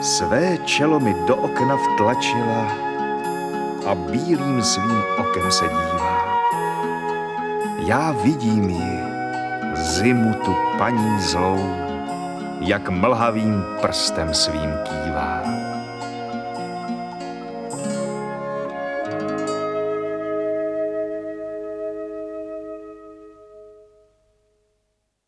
Své čelo mi do okna vtlačila a bílým svým okem se dívá. Já vidím ji, zimu tu paní zlou, jak mlhavým prstem svým kývá.